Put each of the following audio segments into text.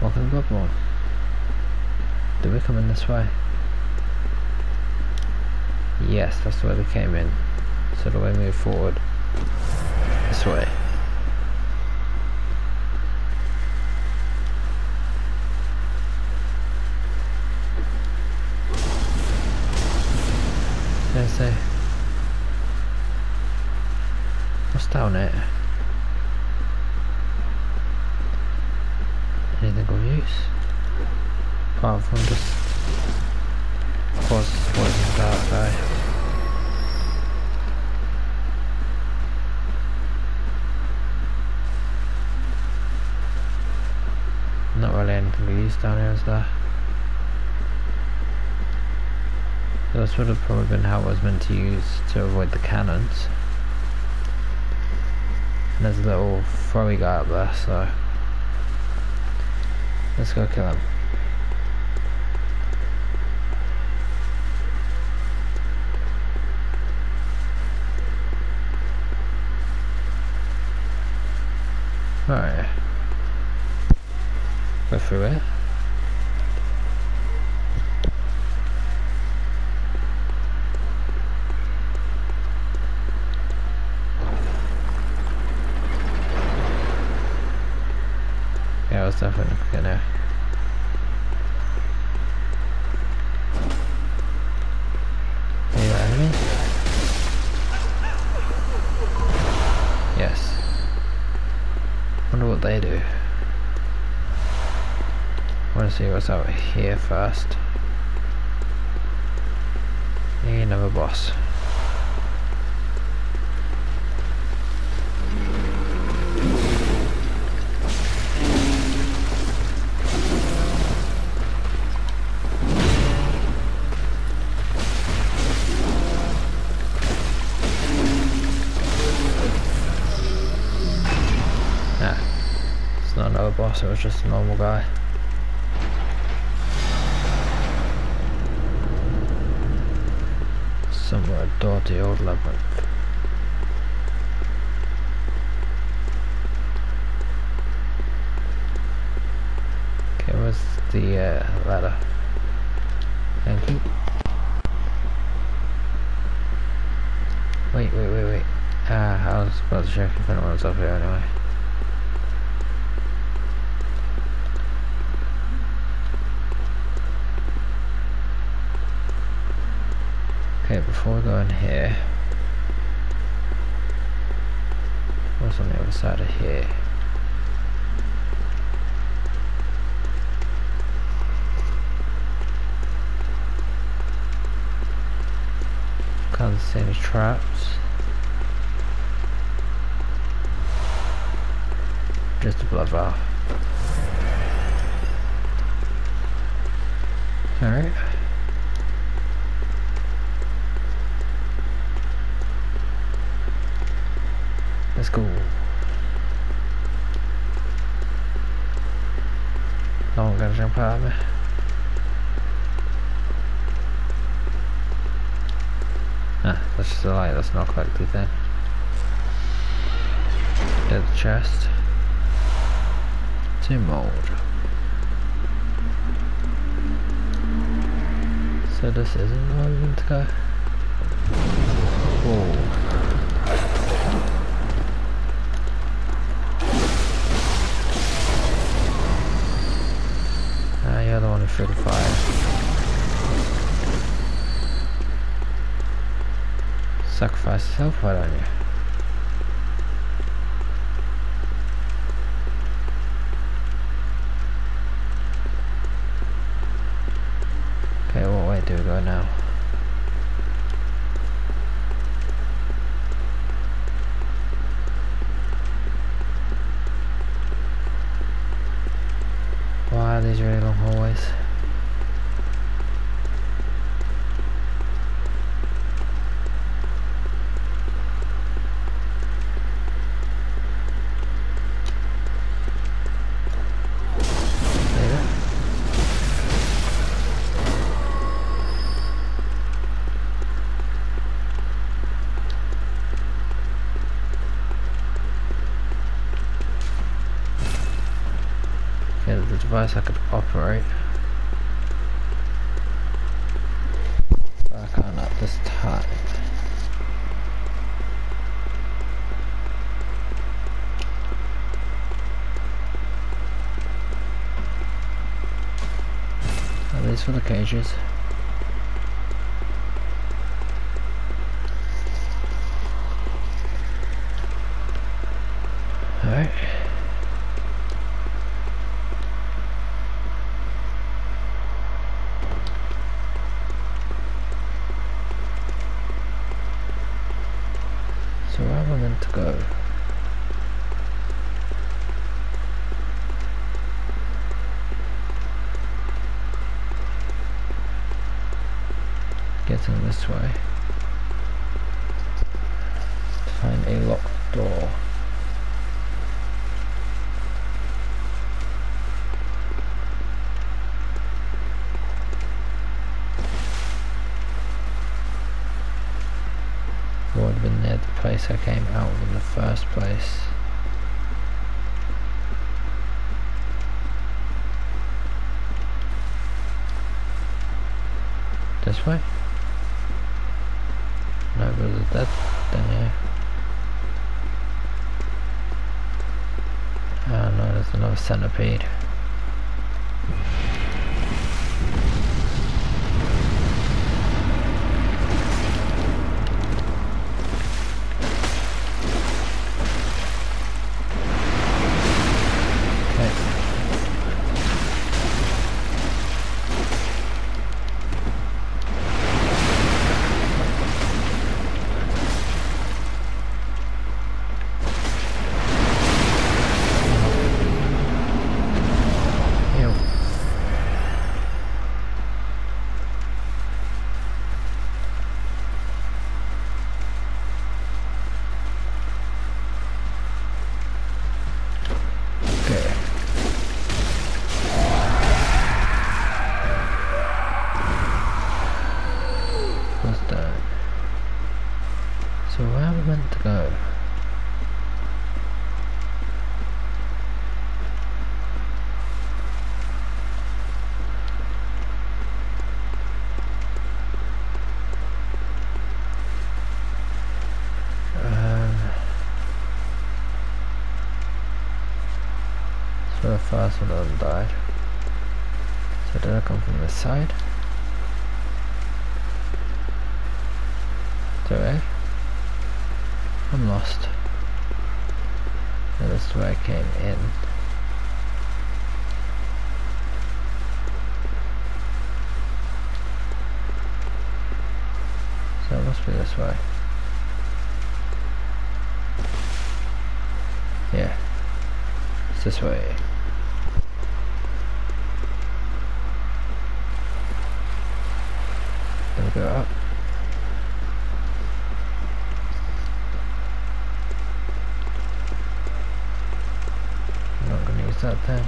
Welcome Bloodborne. Did we come in this way? Yes, that's the way we came in. So do we move forward? This way. There's a... What's down it? Apart from just... Poison dark guy. Not really anything of use down here, is there? This would have probably been how it was meant to use to avoid the cannons. And there's a little throwy guy up there, so let's go kill him. Alright. Go through it. Yeah, I was definitely gonna. Are you enemy? Yes. Wonder what they do. What's out here first. Another boss. Uh, ladder? Thank you. Wait, wait, wait, wait. Ah, I was about to check if anyone was up here anyway. Okay, before we go in here, what's on the other side of here? See any traps. Just a blood vial. Alright. Let's go. No one gonna jump out of. That's just a light, that's not correctly then. There's the chest. To mold. So this isn't where we meant to go. Whoa. Ah, you're the one who threw the fire. Sacrifice yourself, why don't you? Okay, what way do we go now? Why are these really long hallways? There. Yeah, the device I could operate. But I at this time. Are these for the cages? Alright. So where am I meant to go? Getting this way. To find a locked door. would have been near the place I came out of in the first place. This way? No, but is that then here? Oh no, there's another centipede. First one died. So did I come from this side? To where? I'm lost. So that's where I came in. So it must be this way. Yeah. It's this way. Up. I'm not going to use that then.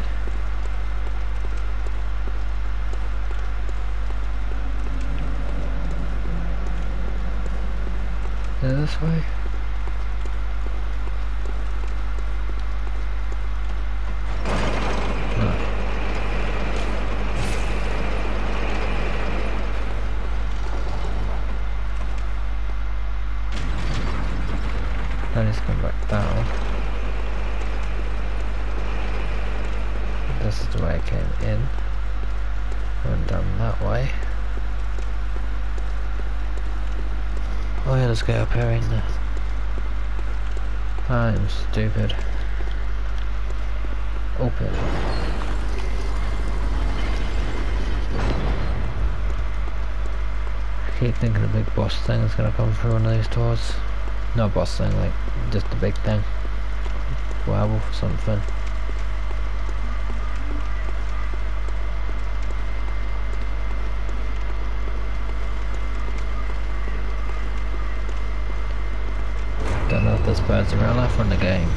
this way? It's come back down. This is the way I came in. Went down um, that way. Oh yeah, let's get up here in there. I'm stupid. Open. I keep thinking a big boss thing is gonna come through one of these doors. No boss thing, like just a big thing. Werewolf or something. Don't know if there's birds real life in the game.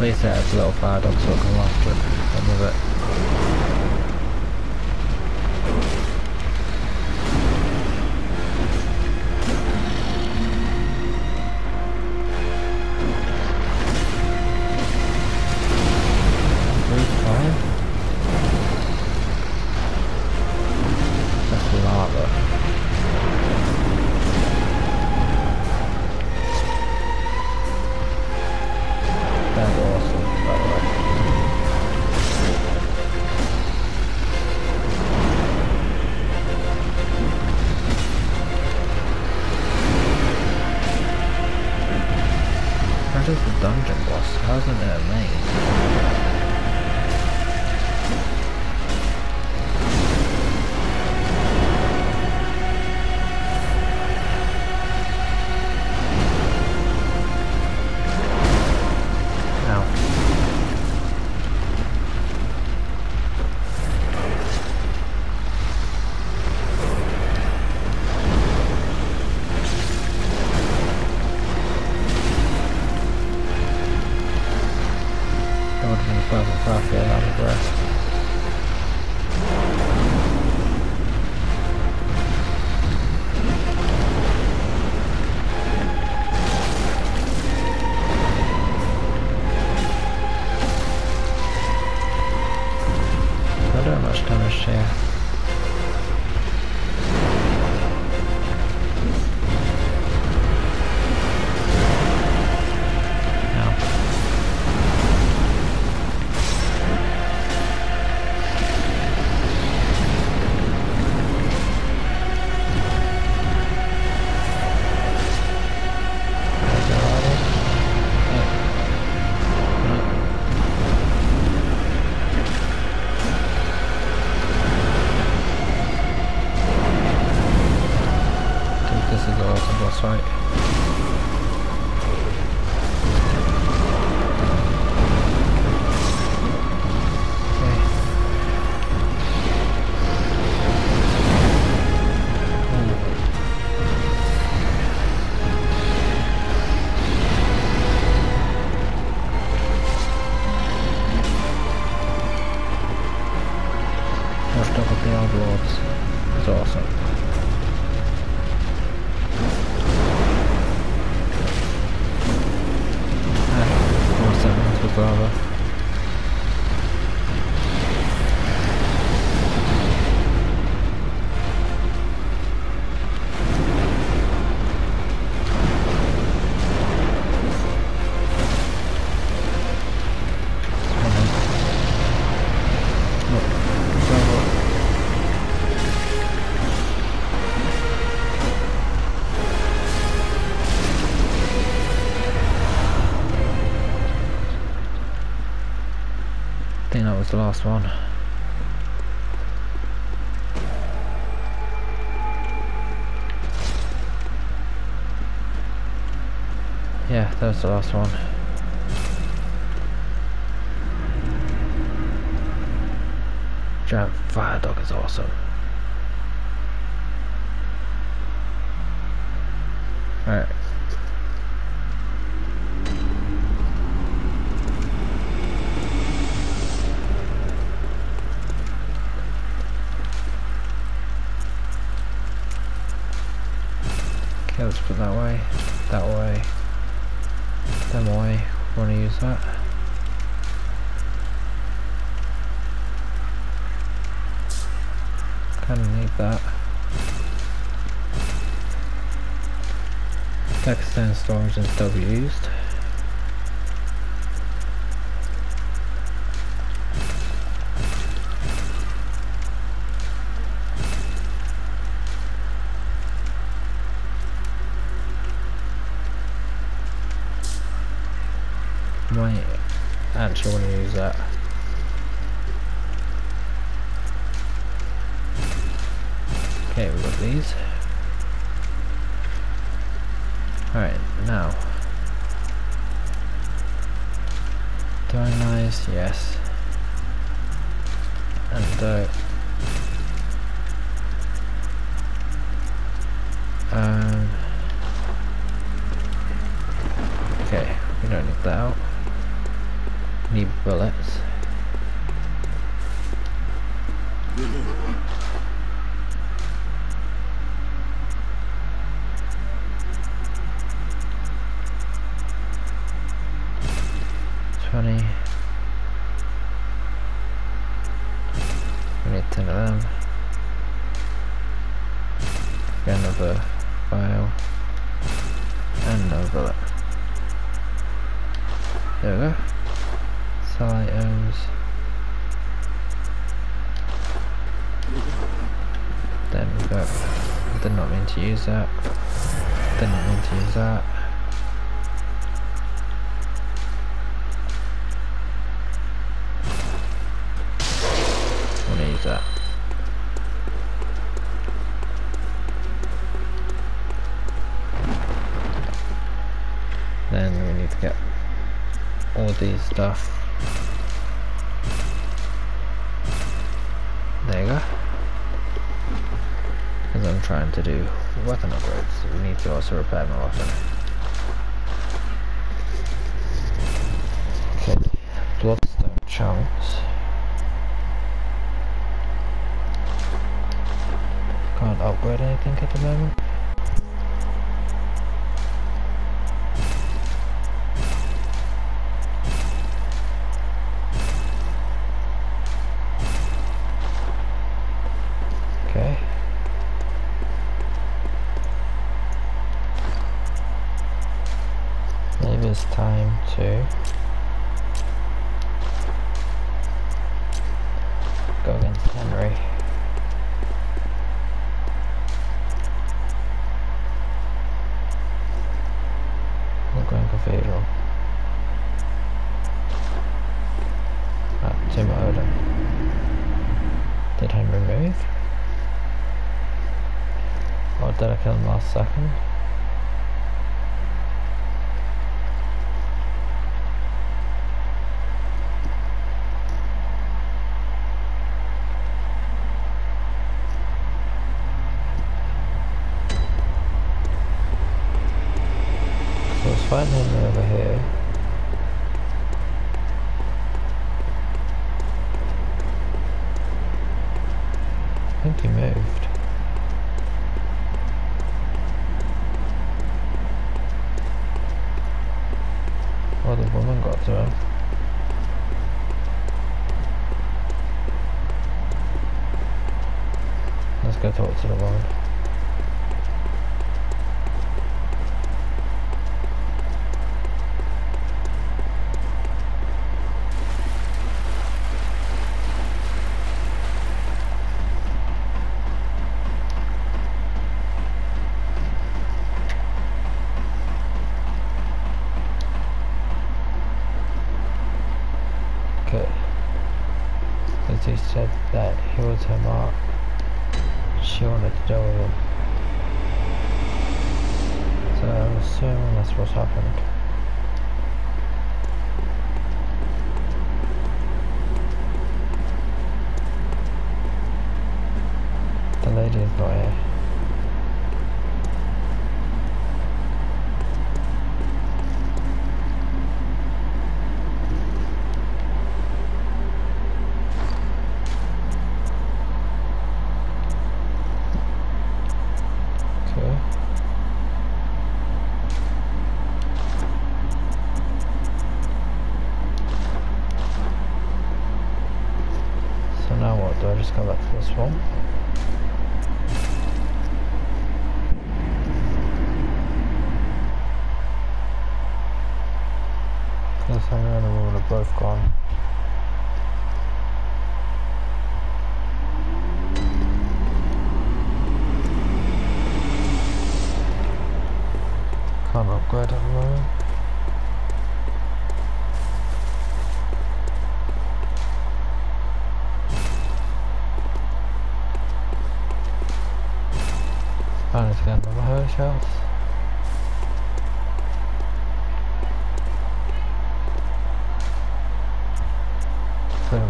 Chase it as a little fire dog so I come after it. Come with it. Path to get out of. The last one. Yeah, that was the last one. Giant fire dog is awesome. Alright. Okay, let's put that way, that way, that way. Want to use that? Kind of need that. Pakistan storage and be used. Might actually want to use that. Okay, we've got these. Alright, now. Dionyse, yes. And uh um Okay, we don't need bullets. Use that. Did not mean to use that. That. Then we need to get all these stuff. There you go. To do weapon upgrades, we need to also repair my weapon. Okay, bloodstone chunks. Can't upgrade anything at the moment. Okay. Maybe it's time to go against Henry. The Grand Cathedral. Ah, Tim Odin. Did Henry move? Or did I kill him last second? So it's fighting him over here. He moved. Oh, the woman got to him. Let's go talk to the woman. Okay. Because he said that he was her mark. She wanted to deal with him. So I'm assuming that's what's happened. The lady is not here. Okay. So now what? Do I just go shots. Then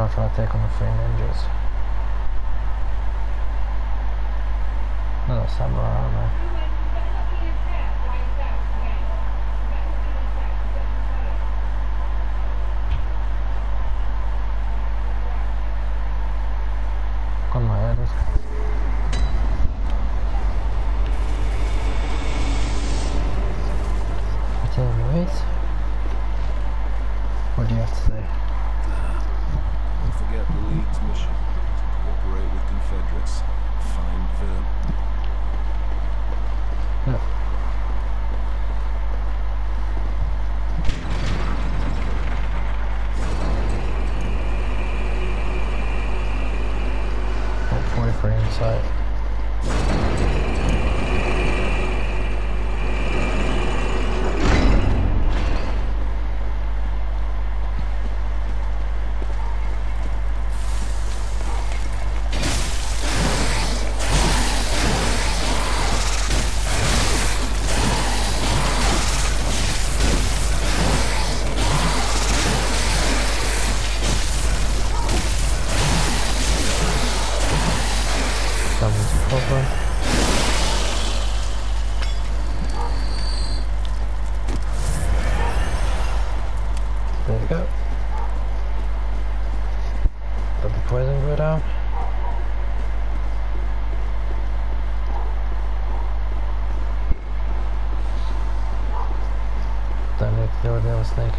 I'll try attack on the three ninjas. Another samurai.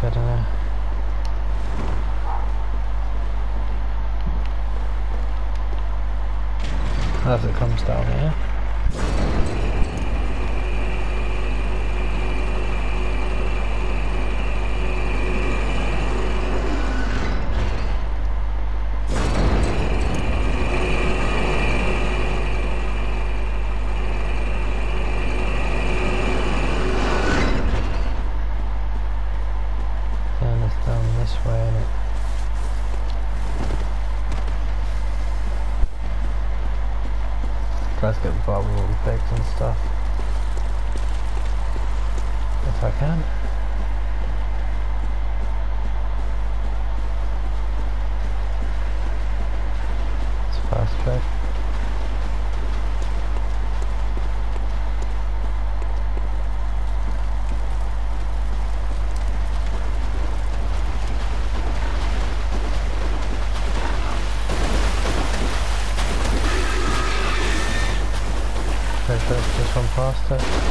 Snakehead in there. As it comes down here. Then it's down this way and it tries to get the bottom of the pigs and stuff. If I can. It's fast track. Make sure it's just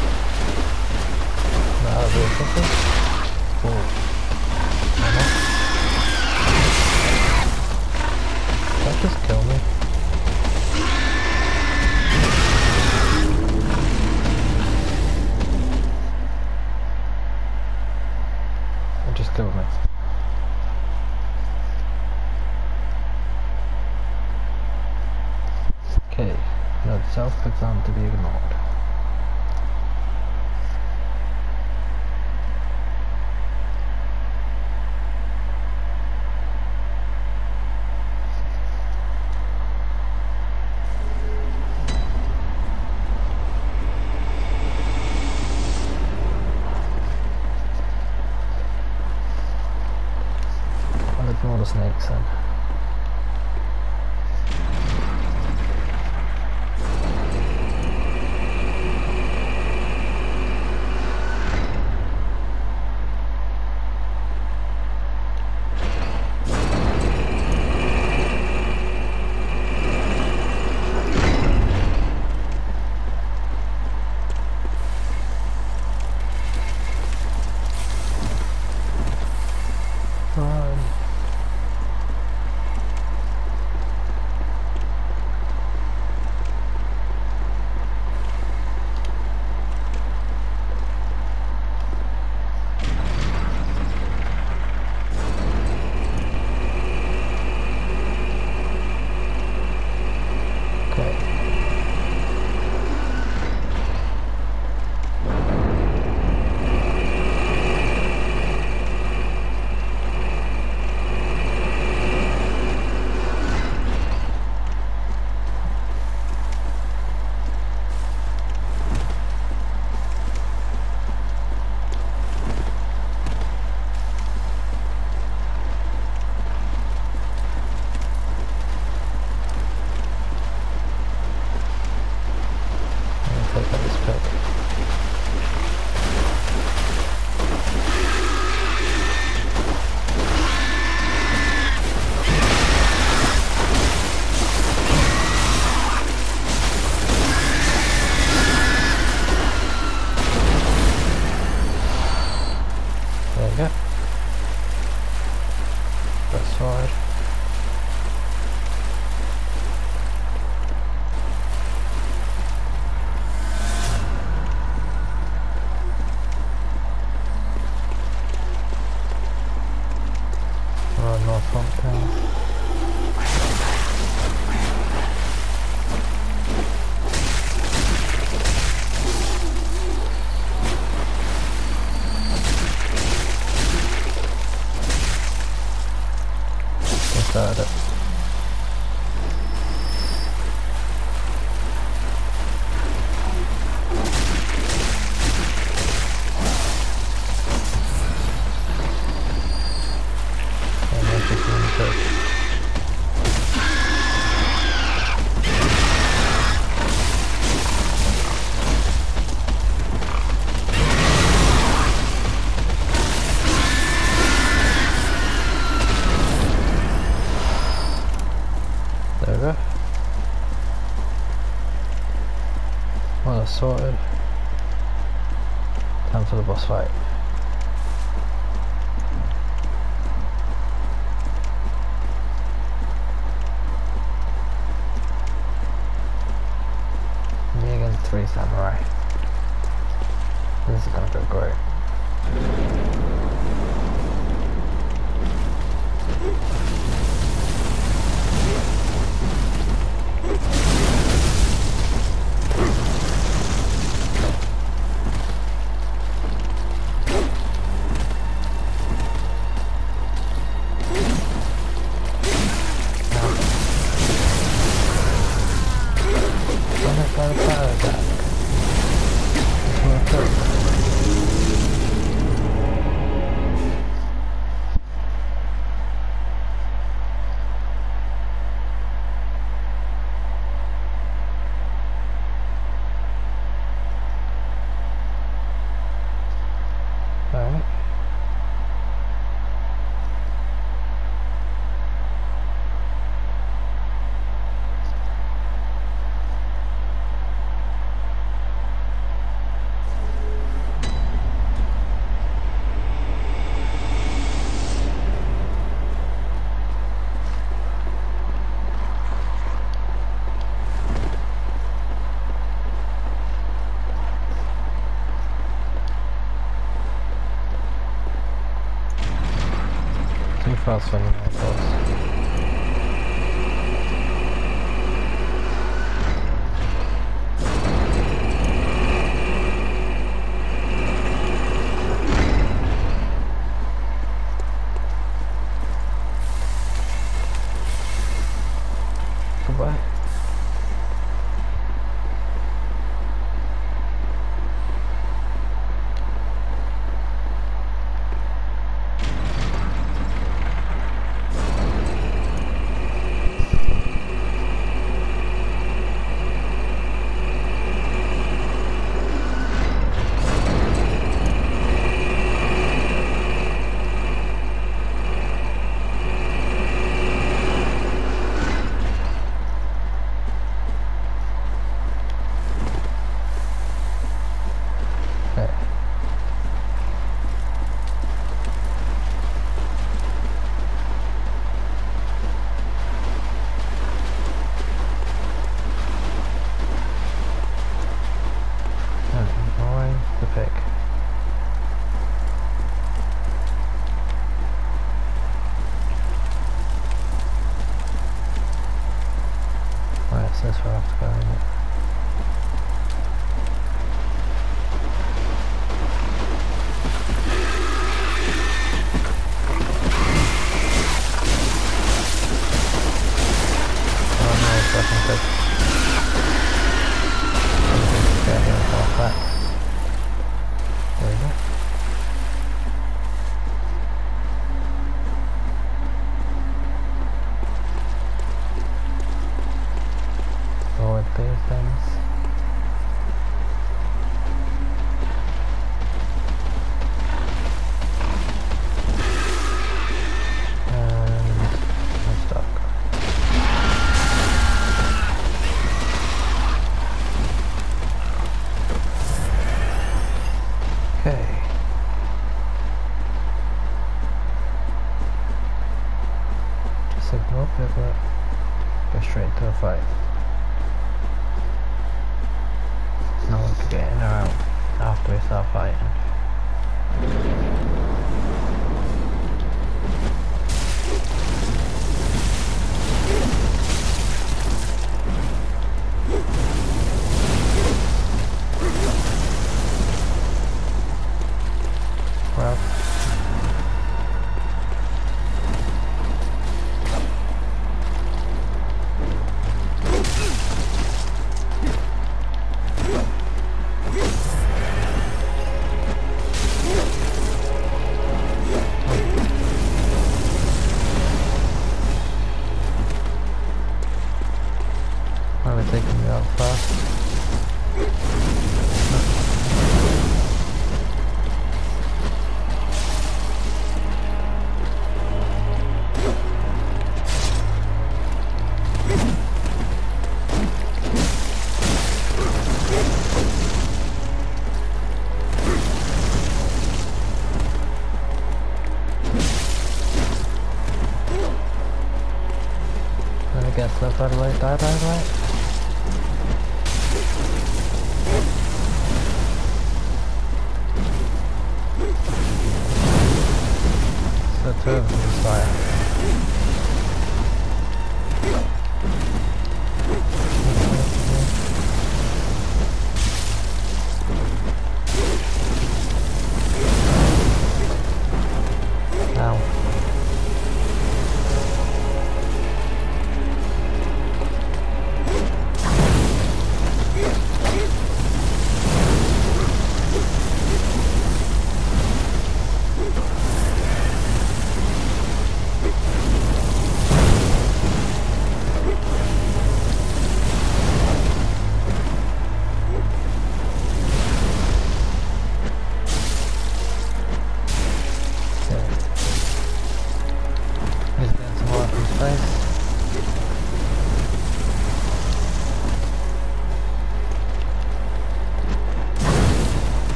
sorted. Time for the boss fight. Too